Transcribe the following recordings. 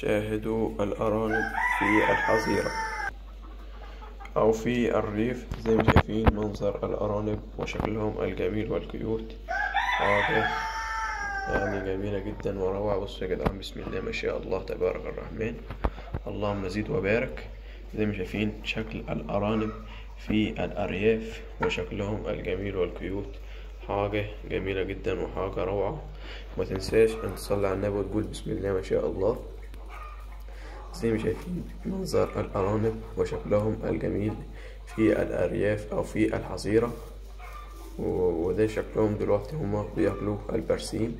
شاهدوا الأرانب في الحظيرة أو في الريف زي ما شايفين منظر الأرانب وشكلهم الجميل وال cute. حاجة يعني جميلة جدا وروعة. بصوا يا جدعان بسم الله ما شاء الله تبارك الرحمن. اللهم زد وبارك. زي ما شايفين شكل الأرانب في الأرياف وشكلهم الجميل وال cute. حاجة جميلة جدا وحاجة روعة. ما تنساش أن تصلي على النبي وتقول بسم الله ما شاء الله. زي ما شايفين منظر الأرانب وشكلهم الجميل في الأرياف أو في الحظيرة. وده شكلهم دلوقتي هما بياكلوا البرسيم.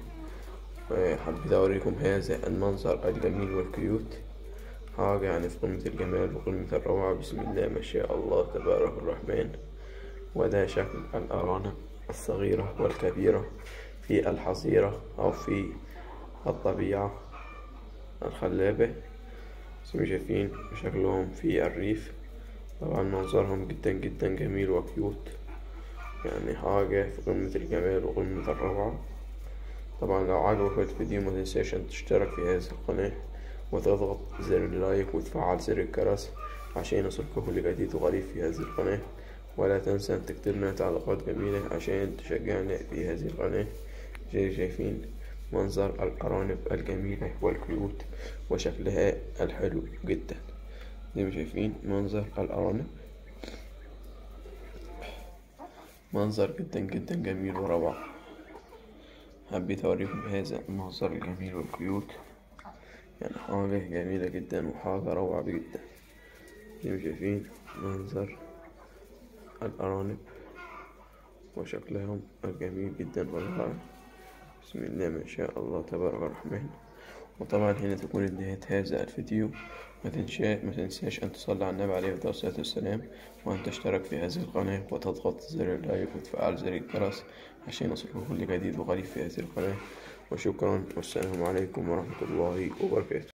حبيت أوريكم هذا المنظر الجميل والكيوت. حاجة يعني في قمة الجمال وقمة الروعة. بسم الله ما شاء الله تبارك الرحمن. وده شكل الأرانب الصغيرة والكبيرة في الحظيرة أو في الطبيعة الخلابة. زي ما شايفين شكلهم في الريف. طبعا منظرهم جدا جدا جميل وكيوت. يعني حاجة في قمة الجمال وقمة الروعة. طبعا لو عجبك الفيديو ما تنساش أن تشترك في هذه القناة وتضغط زر اللايك وتفعل زر الجرس عشان يصلك كل جديد وغريب في هذه القناة. ولا تنسى أن تكتب لنا تعليقات جميلة عشان تشجعنا في هذه القناة. زي شايفين منظر الأرانب الجميلة وال cute وشكلها الحلو جدا. زي ما شايفين منظر الأرانب منظر جدا جدا جميل وروعة حبيت أوريكم هذا المنظر الجميل وال cute يعني حاجة جميلة جدا وحاجة روعة جدا. زي ما شايفين منظر الأرانب وشكلهم الجميل جدا والرائع بسم الله ما شاء الله تبارك الرحمن. وطبعا هنا تكون انتهت هذا الفيديو ما ما تنساش أن تصلي على النبي عليه الصلاة والسلام وأن تشترك في هذه القناة وتضغط زر اللايك وتفعل زر الجرس عشان يصلك كل جديد وغريب في هذه القناة. وشكرا والسلام عليكم ورحمة الله وبركاته.